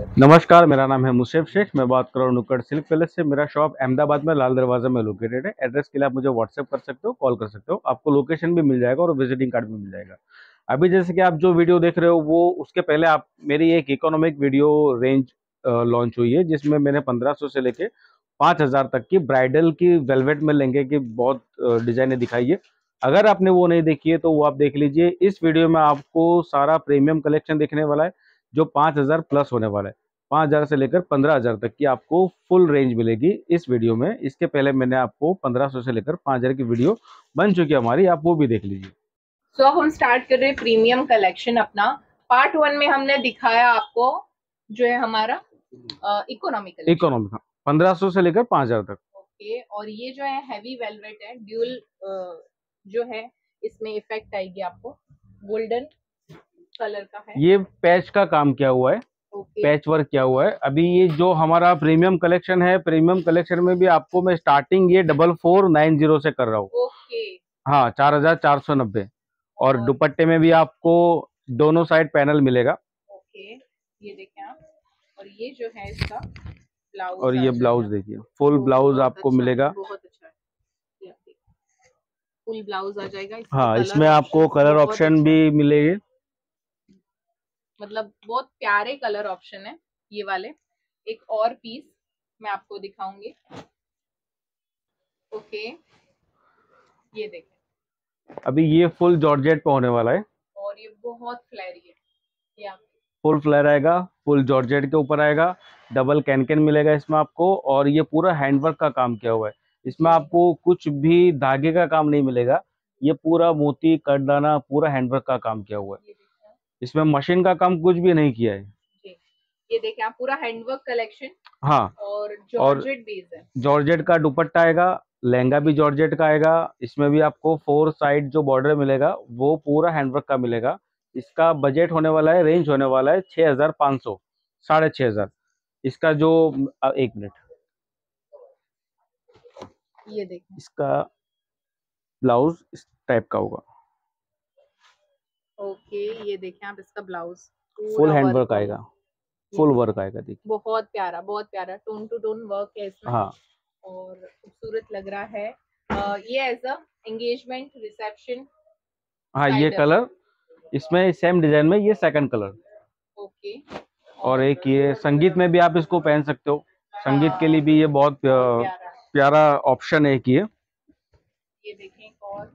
नमस्कार, मेरा नाम है मुसेफ शेख। मैं बात कर रहा हूँ नुक्कड़ सिल्क पैलेस से। मेरा शॉप अहमदाबाद में लाल दरवाज़ा में लोकेटेड है। एड्रेस के लिए आप मुझे व्हाट्सएप कर सकते हो कॉल कर सकते हो। आपको लोकेशन भी मिल जाएगा और विजिटिंग कार्ड भी मिल जाएगा। अभी जैसे कि आप जो वीडियो देख रहे हो, वो उसके पहले आप, मेरी एक इकोनॉमिक वीडियो रेंज लॉन्च हुई है, जिसमें मैंने पंद्रह से लेके पाँच तक की ब्राइडल की वेलवेट में लेंगे की बहुत डिजाइने दिखाई है। अगर आपने वो नहीं देखी है तो वो आप देख लीजिए। इस वीडियो में आपको सारा प्रीमियम कलेक्शन देखने वाला है। जो पाँच हज़ार प्लस होने वाला है। पाँच हज़ार से लेकर पंद्रह हज़ार तक की आपको फुल रेंज मिलेगी इस वीडियो में। इसके पहले मैंने आपको पंद्रह सौ से लेकर पाँच हज़ार की वीडियो बन चुकी है हमारी आप वो भी देख लीजिए। सो so, हम स्टार्ट कर रहे हैं प्रीमियम कलेक्शन अपना। पार्ट वन में हमने दिखाया आपको जो है हमारा इकोनॉमिकल इकोनॉमिक पंद्रह सौ से लेकर पाँच हज़ार तक। ओके okay, और ये जो है हैवी वेलवेट है ड्यूल जो है इसमें इफ़ेक्ट आएगी आपको। गोल्डन कलर का है। ये पैच का काम किया हुआ है। पैच वर्क किया हुआ है। अभी ये जो हमारा प्रीमियम कलेक्शन है प्रीमियम कलेक्शन में भी आपको मैं स्टार्टिंग ये डबल फोर नाइन ज़ीरो से कर रहा हूँ। हाँ चार हज़ार चार सौ नब्बे। और दुपट्टे में भी आपको दोनों साइड पैनल मिलेगा। ओके ये देखें आप। और ये जो है इसका ब्लाउज और ये ब्लाउज देखिए फुल ब्लाउज आपको अच्छा, मिलेगा। बहुत अच्छा है। फुल ब्लाउज आ जाएगा हाँ इसमें आपको कलर ऑप्शन अच्छा भी मिलेगी। मतलब बहुत प्यारे कलर ऑप्शन है ये वाले। एक और पीस मैं आपको दिखाऊँगी। ओके ये देखें। अभी ये फुल जॉर्जेट पे होने वाला है। और ये बहुत फ्लैरी है। ये फुल फ्लेयर आएगा फुल जॉर्जेट के ऊपर आएगा डबल कैन कैन मिलेगा इसमें आपको और ये पूरा हैंडवर्क का काम किया हुआ है। इसमें आपको कुछ भी धागे का काम नहीं मिलेगा ये पूरा मोती कटदाना पूरा हैंडवर्क का काम किया हुआ है। इसमें मशीन का काम कुछ भी नहीं किया है। ये देखें आप पूरा हैंडवर्क कलेक्शन हाँ। और जॉर्जेट बेस है। जॉर्जेट का दुपट्टा आएगा लहंगा भी जॉर्जेट का आएगा इसमें भी आपको फोर साइड जो बॉर्डर मिलेगा वो पूरा हैंडवर्क का मिलेगा। इसका बजट होने वाला है रेंज होने वाला है छह हज़ार पाँच सौ साढ़े छह हज़ार। इसका जो एक मिनट ये देखिए इसका ब्लाउज इस टाइप का होगा। ओके ये देखें आप इसका ब्लाउज। फुल हैंड वर्क आएगा। फुल वर्क आएगा देखिए। बहुत प्यारा बहुत प्यारा। टोन टू टोन वर्क है इसमें। हाँ। और खूबसूरत लग रहा है। आ, ये एज अ एंगेजमेंट रिसेप्शन हाँ ये कलर इसमें सेम डिज़ाइन में ये सेकंड कलर ओके। और एक ये संगीत में भी आप इसको पहन सकते हो। संगीत के लिए भी ये बहुत प्यारा। ऑप्शन है एक ये। ये देखें और।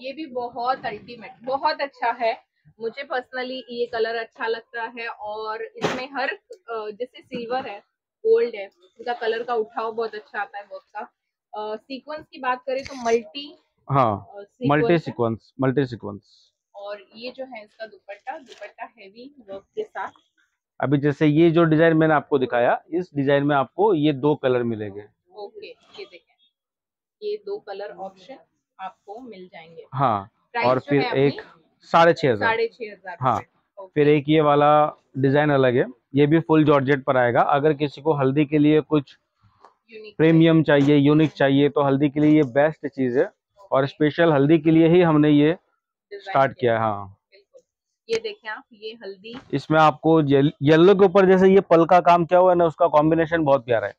ये भी बहुत अल्टीमेट बहुत अच्छा है। मुझे पर्सनली ये कलर अच्छा लगता है और इसमें हर जैसे सिल्वर है गोल्ड है उसका कलर का उठाव बहुत अच्छा आता है वर्क का। सीक्वेंस की बात करें तो मल्टी हाँ मल्टी सीक्वेंस मल्टी सीक्वेंस और ये जो है इसका दुपट्टा दुपट्टा हैवी वर्क के साथ। अभी जैसे ये जो डिज़ाइन मैंने आपको दिखाया इस डिज़ाइन में आपको ये दो कलर मिलेंगे। ओके ये देखें। ये दो कलर ऑप्शन आपको मिल जाएँगे। हाँ और फिर एक साढ़े छह हज़ार। साढ़े छह हज़ार हाँ फिर एक ये वाला डिज़ाइन अलग है ये भी फुल जॉर्जेट पर आएगा। अगर किसी को हल्दी के लिए कुछ प्रीमियम चाहिए। यूनिक चाहिए तो हल्दी के लिए ये बेस्ट चीज़ है। और स्पेशल हल्दी के लिए ही हमने ये स्टार्ट किया। है हाँ। ये देखें आप ये हल्दी इसमें आपको येलो के ऊपर जैसे ये पल का काम क्या हुआ है ना उसका कॉम्बिनेशन बहुत प्यारा है।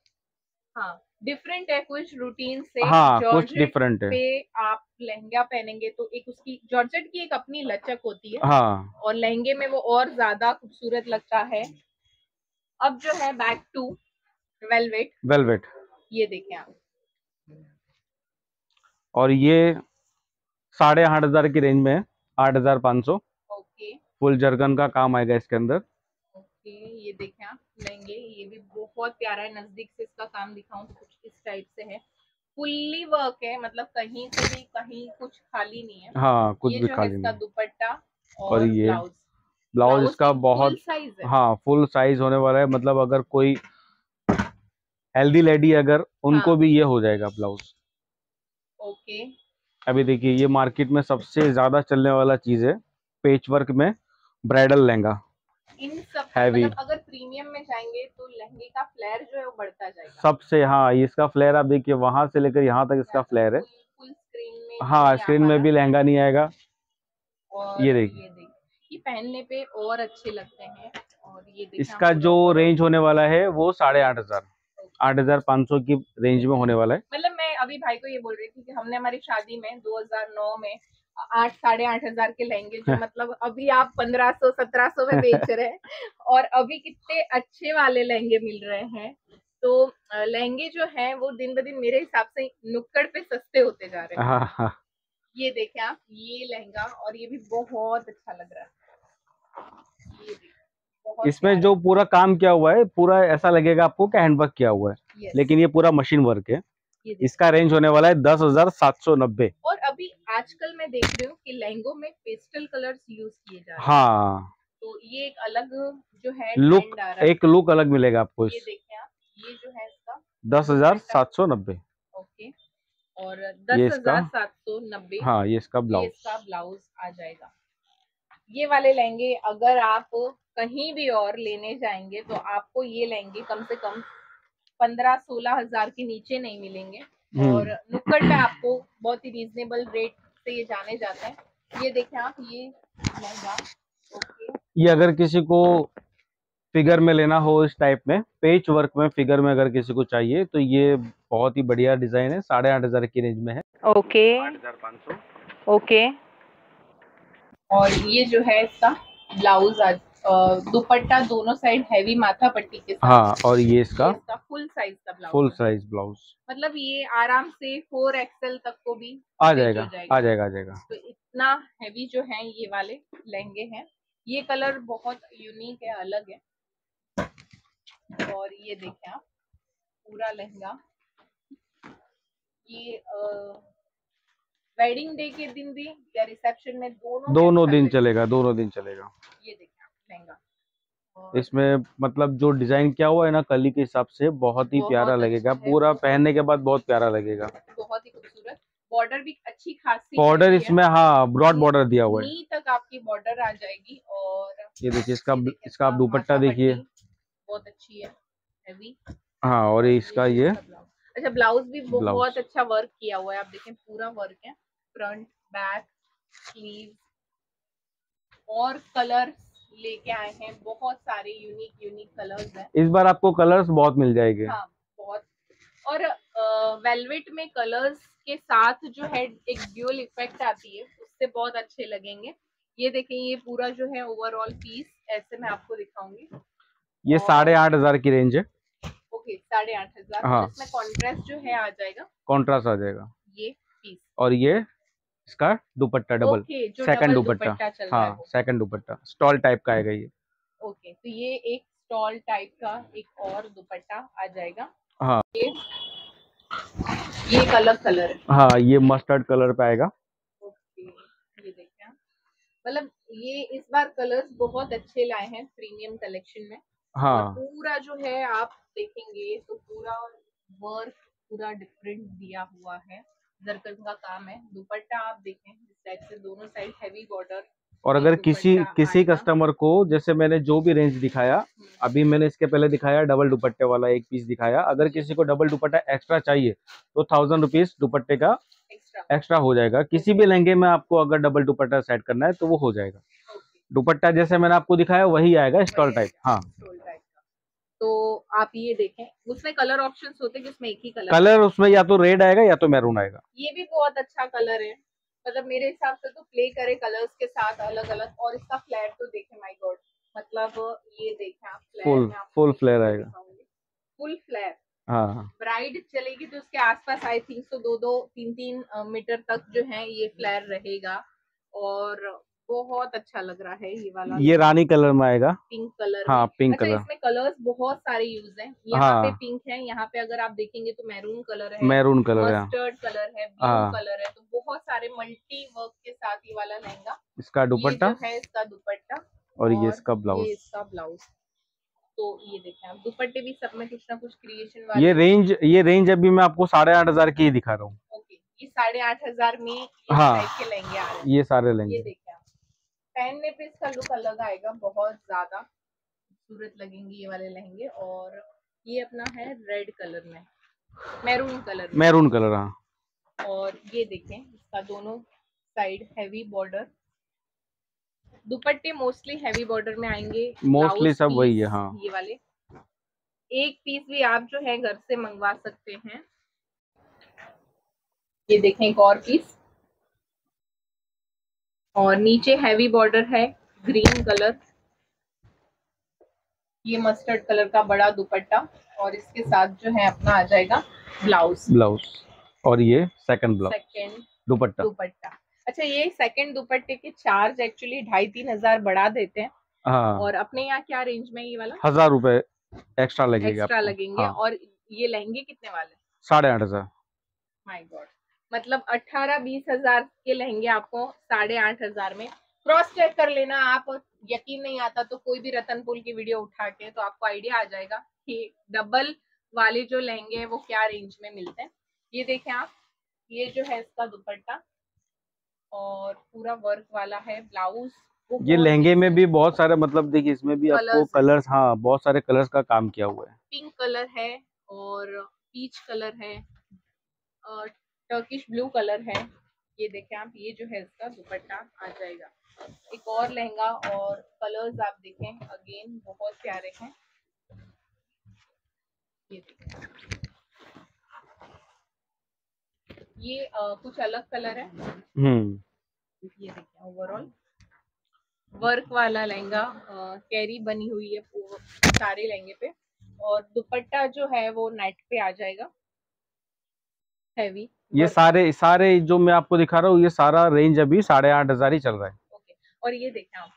हाँ डिफरेंट है कुछ रूटीन से हाँ कुछ डिफरेंट है। पे आप लहंगा पहनेंगे तो एक उसकी जॉर्जेट की एक अपनी लचक होती है। हाँ। और लहंगे में वो और ज़्यादा खूबसूरत लगता है। अब जो है बैक टू वेलवेट वेलवेट ये देखें आप। और ये साढ़े आठ हज़ार की रेंज में है आठ हज़ार पाँच सौ। फुल जर्गन का काम आएगा इसके अंदर। ओके ये देखें आप लहंगे ये भी बहुत प्यारा है नज़दीक से इसका काम दिखाऊँ तो कुछ इस टाइप से है। फुल्ली वर्क है मतलब कहीं से भी कहीं कुछ खाली नहीं है। हाँ कुछ भी खाली नहीं। दुपट्टा और, और ये ब्लाउज। इसका बहुत हाँ। फुल साइज़ होने वाला है मतलब अगर कोई हेल्दी लेडी अगर उनको हाँ. भी ये हो जाएगा ब्लाउज। ओके। अभी देखिए ये मार्केट में सबसे ज़्यादा चलने वाला चीज़ है पेच वर्क में ब्राइडल लहंगा। इन सब हैवी मतलब अगर प्रीमियम में जाएँगे तो लहंगे का फ्लेयर जो है वो बढ़ता जाएगा। सबसे हाँ इसका फ्लेयर आप देखिए वहाँ से लेकर यहाँ तक इसका फ्लेयर है। फुल स्क्रीन में हाँ स्क्रीन में भी लहंगा नहीं आएगा। ये देखिए ये पहनने पे और अच्छे लगते हैं। और ये देखिए इसका जो रेंज होने वाला है वो साढ़े आठ हज़ार। आठ हज़ार पाँच सौ की रेंज में होने वाला है। मतलब मैं अभी भाई को ये बोल रही थी कि हमने हमारी शादी में 2009 में आठ साढ़े आठ हज़ार के लहंगे जो मतलब अभी आप पंद्रह सौ सत्रह सौ में बेच रहे हैं और अभी कितने अच्छे वाले लहंगे मिल रहे हैं। तो लहंगे जो हैं वो दिन ब दिन मेरे हिसाब से नुक्कड़ पे सस्ते होते जा रहे हैं। हाँ हाँ। ये देखें आप ये लहंगा और ये भी बहुत अच्छा लग रहा है। ये इसमें जो पूरा काम किया हुआ है पूरा ऐसा लगेगा आपको कि हैंडवर्क किया हुआ है। लेकिन ये पूरा मशीन वर्क है। इसका रेंज होने वाला है दस हज़ार सात सौ नब्बे। और आजकल मैं देख रही हूँ कि लहंगों में पेस्टल कलर्स यूज़ किए जा रहे हैं। हाँ। तो ये एक अलग जो है लुक एक लुक अलग मिलेगा आपको ये देखिए आप ये जो है इसका दस हज़ार सात सौ नब्बे। ओके। और दस हज़ार सात सौ नब्बे। हाँ ये इसका ब्लाउज। इसका ब्लाउज आ जाएगा। ये वाले लहंगे अगर आप कहीं भी और लेने जाएँगे तो आपको ये लहंगे कम से कम पंद्रह सोलह हज़ार के नीचे नहीं मिलेंगे। हम्म। और नुक्कड़ पे आपको बहुत ही रीजनेबल रेट से ये जाने जाते हैं। ये देखें आप ये लहंगा ओके। ये अगर किसी को फिगर में लेना हो इस टाइप में पेच वर्क में फिगर में अगर किसी को चाहिए तो ये बहुत ही बढ़िया डिज़ाइन है साढ़े आठ हज़ार की रेंज में है। ओके। आठ हज़ार पाँच सौ। ओके। और ये जो है इसका ब्लाउज आज दुपट्टा दोनों साइड हैवी माथा पट्टी के साथ. हाँ और ये इसका इसका फुल साइज़ का ब्लाउज फुल साइज़ ब्लाउज मतलब ये आराम से फोर एक्सएल तक को भी आ जाएगा। आ जाएगा आ जाएगा. तो इतना हैवी जो है ये वाले लहंगे हैं. ये कलर बहुत यूनिक है अलग है. और ये देखें आप पूरा लहंगा. ये वेडिंग डे के दिन भी या रिसेप्शन में दोनों दोनों दिन चलेगा दोनों दिन चलेगा. ये देखें. आप लहंगा। इसमें मतलब जो डिज़ाइन किया हुआ है ना कली के हिसाब से बहुत ही बहुत प्यारा लगेगा। पूरा पहनने के बाद बहुत प्यारा लगेगा। बहुत ही खूबसूरत। बॉर्डर भी अच्छी खासी बॉर्डर इसमें हाँ ब्रॉड बॉर्डर दिया हुआ है। नी तक आपकी बॉर्डर आ जाएगी और ये देखिए इसका इसका आप दुपट्टा देखिए। बहुत अच्छी है हाँ और इसका ये अच्छा ब्लाउज भी बहुत अच्छा वर्क किया हुआ है। आप देखें पूरा वर्क है। फ्रंट बैक स्लीव और कलर लेके आए हैं। बहुत सारे यूनिक यूनिक कलर्स हैं। इस बार आपको कलर्स बहुत मिल जाएँगे। हाँ बहुत। और वेलवेट में कलर्स के साथ जो है एक ड्यूअल इफ़ेक्ट आती है उससे बहुत अच्छे लगेंगे। ये देखें ये पूरा जो है ओवरऑल पीस ऐसे मैं आपको दिखाऊँगी। ये साढ़े आठ हज़ार की रेंज है। ओके साढ़े आठ हज़ार। हाँ। इसमें कॉन्ट्रास्ट जो है आ जाएगा। कॉन्ट्रास्ट आ जाएगा। ये पीस और ये इसका दुपट्टा डबल डबल दुपट्टा। है सेकंड दुपट्टा। स्टॉल टाइप का आएगा ये। ओके तो ये एक स्टॉल टाइप का एक और दुपट्टा आ जाएगा। हाँ। ये ये एक अलग कलर है। हाँ ये मस्टर्ड कलर पे आएगा। मतलब ये इस बार कलर्स बहुत अच्छे लाए हैं प्रीमियम कलेक्शन में। हाँ। पूरा जो है आप देखेंगे तो पूरा वर्क पूरा डिफरेंट दिया हुआ है। जरकन का काम है। दुपट्टा आप देखें इस साइड से दोनों साइड हैवी बॉर्डर और अगर किसी किसी कस्टमर को जैसे मैंने जो भी रेंज दिखाया अभी मैंने इसके पहले दिखाया डबल दुपट्टे वाला एक पीस दिखाया। अगर किसी को डबल दुपट्टा एक्स्ट्रा चाहिए तो थाउज़ेंड रुपीज़ दुपट्टे का एक्स्ट्रा एक्स्ट्रा हो जाएगा। किसी भी लहंगे में आपको अगर डबल दुपट्टा सेट करना है तो वो हो जाएगा। दुपट्टा जैसे मैंने आपको दिखाया वही आएगा स्टॉल टाइप हाँ। टाइप तो आप ये देखें उसमें कलर ऑप्शंस होते हैं जिसमें एक ही कलर कलर उसमें या तो रेड आएगा या तो मैरून आएगा। ये भी बहुत अच्छा कलर है। मतलब मेरे हिसाब से तो प्ले करे कलर्स के साथ अलग अलग और इसका फ्लैट तो देखें माय गॉड मतलब ये देखें आप फ्लैट Full- full आएगा। फुल फ्लैर हाँ। ब्राइड चलेगी तो उसके आसपास आई थिंक तो दो दो तीन तीन मीटर तक जो है ये फ्लैर रहेगा। और बहुत अच्छा लग रहा है ये वाला ये रानी कलर में आएगा। पिंक कलर हाँ पिंक अच्छा कलर। इसमें कलर्स बहुत सारे यूज़ हैं। यहाँ हाँ। पे पिंक है यहाँ पे अगर आप देखेंगे तो मैरून कलर है मैरून कलर है। मस्टर्ड कलर है ब्लू हाँ। कलर है। तो बहुत सारे मल्टी वर्क के साथ ये वाला लहंगा। इसका दुपट्टा? है इसका दुपट्टा। और ये इसका ये ब्लाउज। इसका ब्लाउज। तो ये देखें आप दुपट्टे भी सब में कुछ ना कुछ क्रिएशन वाले ये रेंज ये रेंज अभी मैं आपको साढ़े आठ हज़ार की ही दिखा रहा हूँ। ये साढ़े आठ हज़ार में ये हाँ। आ रहे हैं। ये सारे ये लेंगे देखें आप पहनने पे इसका लुक अलग आएगा बहुत ज़्यादा खूबसूरत लगेंगे ये वाले लहंगे और ये अपना है रेड कलर में मैरून कलर में। मैरून कलर हाँ। और ये देखें इसका दोनों साइड हैवी बॉर्डर दुपट्टे मोस्टली हैवी बॉर्डर में आएँगे मोस्टली सब वही है हाँ। ये वाले। एक पीस भी आप जो है घर से मंगवा सकते हैं। ये देखें एक और पीस और नीचे हैवी बॉर्डर है ग्रीन कलर ये मस्टर्ड कलर का बड़ा दुपट्टा और इसके साथ जो है अपना आ जाएगा ब्लाउज ब्लाउज और ये सेकंड ब्लाउज सेकेंड दुपट्टा. दुपट्टा. अच्छा ये सेकंड दुपट्टे के चार्ज एक्चुअली ढाई तीन हज़ार बढ़ा देते हैं। हाँ। और अपने यहाँ क्या रेंज में ये वाला? हज़ार रूपए एक्स्ट्रा लगेगा एक्स्ट्रा लगेंगे। हाँ, और ये लहंगे कितने वाले? साढ़े आठ हज़ार। माई गॉड मतलब अठारह बीस हज़ार के लहंगे आपको साढ़े आठ हज़ार में। क्रॉस चेक कर लेना आप यकीन नहीं आता तो कोई भी रतनपुर की वीडियो उठा के तो आपको आइडिया आ जाएगा कि डबल वाले जो लहंगे हैं वो क्या रेंज में मिलते हैं। ये देखें आप ये जो है इसका दुपट्टा और पूरा वर्क वाला है ब्लाउज ये लहंगे में भी बहुत सारे मतलब देखिए इसमें भी आपको कलर्स हाँ बहुत सारे कलर्स का काम किया हुआ है। पिंक कलर है और पीच कलर है और टर्किश ब्लू कलर है। ये देखें आप ये जो है इसका दुपट्टा आ जाएगा। एक और लहंगा और कलर्स आप देखें अगेन बहुत प्यारे हैं। ये देखें। ये अ, कुछ अलग कलर है। हम्म। ये देखें ओवरऑल वर्क वाला लहंगा कैरी बनी हुई है सारे लहंगे पे। और दुपट्टा जो है वो नेट पे आ जाएगा। हैवी ये सारे सारे जो मैं आपको दिखा रहा हूँ ये सारा रेंज अभी साढ़े आठ हज़ार ही चल रहा है। ओके और ये देखें आप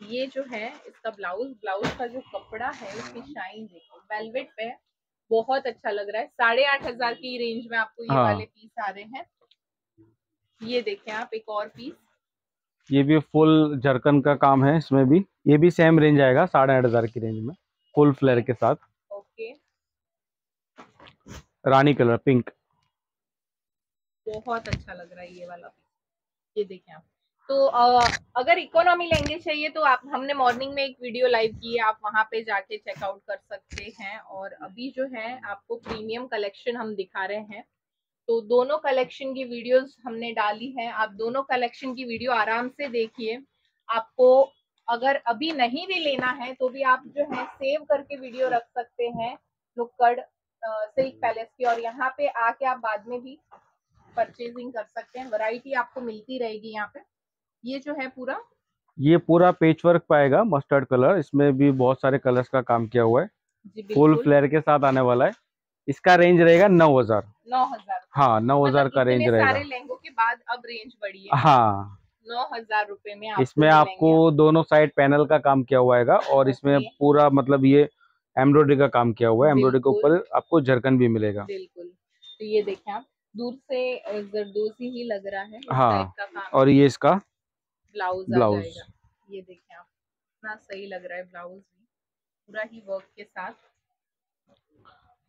ये जो है इसका ब्लाउज ब्लाउज का जो कपड़ा है इसकी शाइन देखो वेलवेट पे बहुत अच्छा लग रहा है। साढ़े आठ हज़ार की रेंज में आपको ये हाँ। वाले पीस आ रहे हैं। ये देखें आप एक और पीस ये भी फुल झरकन का काम है इसमें भी। ये भी सेम रेंज आएगा साढ़े आठ हज़ार की रेंज में फुल फ्लेयर के साथ। ओके। रानी कलर पिंक बहुत अच्छा लग रहा है ये वाला ये देखें आप। तो अगर इकोनॉमी लेंगे चाहिए तो आप, हमने मॉर्निंग में एक वीडियो लाइव की है, आप वहाँ पे जाके चेकआउट कर सकते हैं। और अभी जो है, आपको प्रीमियम कलेक्शन हम दिखा रहे हैं। तो दोनों कलेक्शन की वीडियोस हमने डाली हैं। आप दोनों कलेक्शन की वीडियो आराम से देखिए। आपको अगर अभी नहीं भी लेना है तो भी आप जो है सेव करके वीडियो रख सकते हैं। नुक्कड़ सिल्क पैलेस की। और यहाँ पे आके आप बाद में भी परचेजिंग कर सकते हैं वैरायटी आपको मिलती रहेगी यहाँ पे। ये जो है पूरा। ये पूरा पेच वर्क पाएगा मस्टर्ड कलर इसमें भी बहुत सारे कलर्स का काम किया हुआ है। फुल फ्लेयर के साथ आने वाला है। इसका रेंज रहेगा नौ हज़ार। नौ हज़ार। हाँ नौ हज़ार मतलब का रेंज इतने सारे रहेगा लहंगों के बाद अब रेंज बढ़ी है। हाँ। नौ हज़ार रूपए में इसमें आपको दोनों साइड पैनल का काम किया हुआ है और इसमें पूरा मतलब ये एम्ब्रॉयडरी का काम किया हुआ है। एम्ब्रॉयडरी के ऊपर आपको झरकन भी मिलेगा। बिल्कुल। तो ये देखें आप। दूर से जरदोजी ही लग रहा है हाँ, का और ये इसका ब्लाउज ब्लाउज। ये देखें आप इतना सही लग रहा है ब्लाउज भी पूरा ही वर्क के साथ।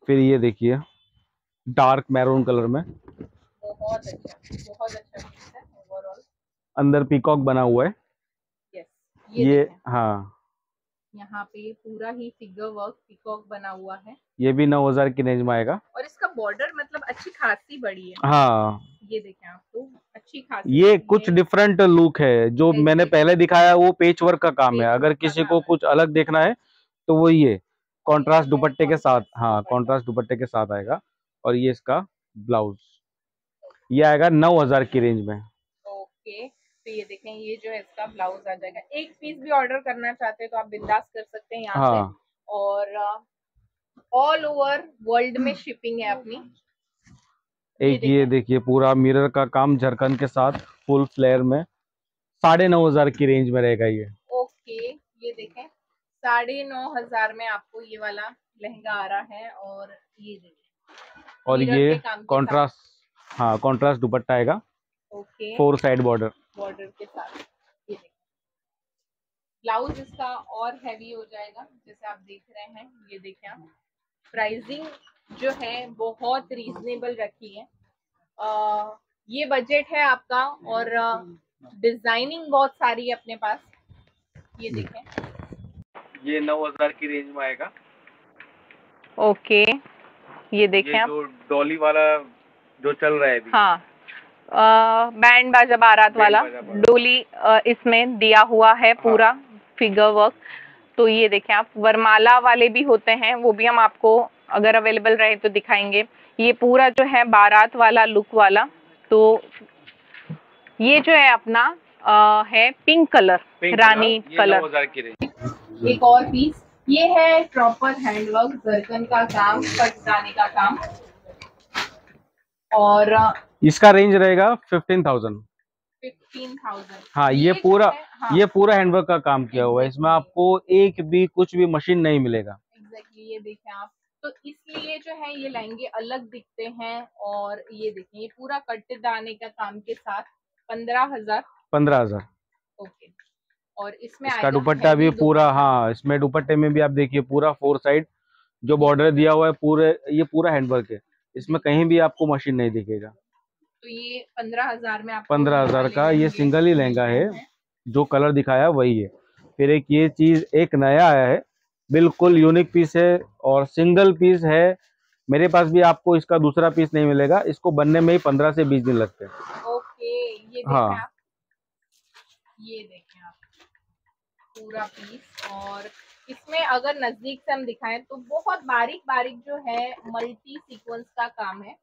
फिर ये देखिए डार्क मैरून कलर में। बहुत अच्छा बहुत अच्छा है ओवरऑल अंदर पीकॉक बना हुआ है। यस ये, ये, हाँ। यहाँ पे पूरा ही फिगर वर्क पिकॉक बना हुआ है। ये भी नौ हज़ार की रेंज में आएगा। और इसका बॉर्डर मतलब अच्छी खासी बड़ी है। हाँ। ये देखें आप तो अच्छी खासी ये कुछ डिफरेंट लुक है जो मैंने पहले दिखाया वो पेच वर्क का काम है। अगर किसी को कुछ अलग देखना है तो वो ये कॉन्ट्रास्ट दुपट्टे के साथ हाँ दुपट्टा। कॉन्ट्रास्ट दुपट्टे के साथ आएगा। और ये इसका ब्लाउज ये आएगा नौ हज़ार की रेंज में। ओके तो ये देखें ये जो है इसका ब्लाउज आ जाएगा। एक पीस भी ऑर्डर करना चाहते हैं तो आप बिंदास कर सकते हैं यहाँ हाँ। से और ऑल ओवर वर्ल्ड में शिपिंग है अपनी। एक ये देखिए पूरा मिरर का काम झरकन के साथ फुल फ्लेयर में। साढ़े नौ हज़ार की रेंज में रहेगा ये। ओके ये देखें। साढ़े नौ हज़ार में आपको ये वाला लहंगा आ रहा है और ये और ये। कॉन्ट्रास्ट हाँ कॉन्ट्रास्ट दुपट्टा आएगा। Okay. Four side border border के साथ। ये देखें। ब्लाउज इसका और हैवी हो जाएगा जैसे आप देख रहे हैं ये देखें आप। प्राइसिंग जो है बहुत रीजनेबल रखी है। अ, ये बजट है आपका और डिज़ाइनिंग बहुत सारी है अपने पास। ये देखें। ये नौ हज़ार की रेंज में आएगा। ओके। ये देखें ये आप। जो डॉली वाला जो चल रहा है अभी। हाँ। बैंड बाजा बारात वाला। डोली इसमें दिया हुआ है पूरा हाँ। पूरा फिगर वर्क तो ये देखें आप वरमाला वाले भी होते हैं वो भी हम आपको अगर अवेलेबल रहे तो दिखाएँगे। ये पूरा जो है बारात वाला लुक वाला। तो ये जो है अपना आ, है पिंक कलर पिंक रानी कलर एक और पीस ये है प्रॉपर हैंडवर्क जरकन का काम कटदाने का काम। और इसका रेंज रहेगा फिफ्टीन थाउज़ेंड फिफ्टीन हाँ ये, पूरा हाँ, ये पूरा हैंडवर्क का काम किया हुआ है। इसमें आपको एक भी कुछ भी मशीन नहीं मिलेगा। एग्जैक्टली ये देखें आप। तो इसलिए जो है ये लहंगे अलग दिखते हैं और ये देखें ये पूरा कट दाने का काम के साथ पंद्रह हज़ार। पंद्रह हज़ार। ओके। और इसमें इसका दुपट्टा भी पूरा हाँ इसमें दुपट्टे में भी आप देखिए पूरा फोर साइड जो बॉर्डर दिया हुआ है पूरे ये पूरा हैंडवर्क है। इसमें कहीं भी आपको मशीन नहीं दिखेगा। तो ये पंद्रह हज़ार में आप पंद्रह हज़ार का ये सिंगल ही लहंगा है। जो कलर दिखाया वही है। फिर एक ये चीज़ एक नया आया है। बिल्कुल यूनिक पीस है और सिंगल पीस है। मेरे पास भी आपको इसका दूसरा पीस नहीं मिलेगा। इसको बनने में ही पंद्रह से बीस दिन लगते हैं। ओके ये हाँ। ये देखें आप। पूरा पीस और इसमें अगर नज़दीक से हम दिखाएँ तो बहुत बारीक बारीक जो है मल्टी सीक्वेंस का काम है।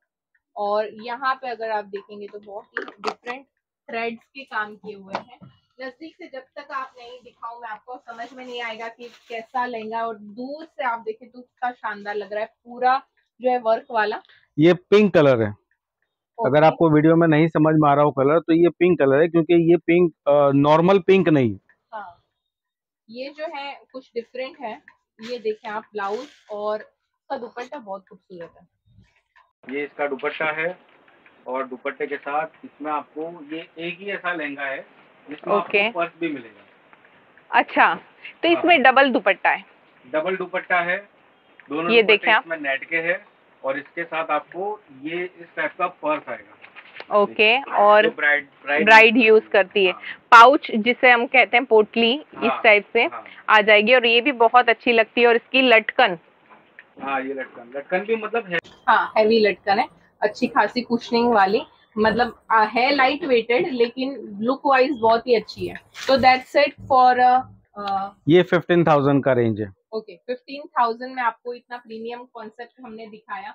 और यहाँ पे अगर आप देखेंगे तो बहुत ही डिफरेंट थ्रेड्स के काम किए हुए हैं। नज़दीक से जब तक आप नहीं दिखाऊँ मैं आपको समझ में नहीं आएगा कि कैसा लहंगा और दूर से आप देखें तो उसका शानदार लग रहा है। पूरा जो है वर्क वाला। ये पिंक कलर है। अगर आपको वीडियो में नहीं समझ में आ रहा हो कलर तो ये पिंक कलर है क्योंकि ये पिंक नॉर्मल पिंक नहीं हाँ। ये जो है कुछ डिफरेंट है। ये देखें आप ब्लाउज और उसका दुपट्टा बहुत खूबसूरत है। ये इसका दुपट्टा है और दुपट्टे के साथ इसमें आपको ये एक ही ऐसा लहंगा है जिसमें okay. आपको पर्स भी मिलेगा। अच्छा तो हाँ। इसमें डबल दुपट्टा है। डबल दुपट्टा है दोनों ये देखें आप। इसमें नेट के है और इसके साथ आपको ये इस टाइप का पर्स आएगा। ओके okay, और ब्राइड ब्राइड यूज़ करती है। पाउच हाँ। जिसे हम कहते हैं पोटली हाँ, इस टाइप से हाँ, आ जाएगी और ये भी बहुत अच्छी लगती है और इसकी लटकन हाँ ये लटकन। लटकन भी मतलब है। हाँ हैवी लटकन है। अच्छी खासी कुशनिंग वाली। मतलब है लाइट वेटेड लेकिन लुक वाइज बहुत ही अच्छी है। तो दैट्स सेट फॉर ये फिफ्टीन थाउज़ेंड का रेंज है। ओके फिफ्टीन थाउज़ेंड में आपको इतना प्रीमियम कॉन्सेप्ट हमने दिखाया।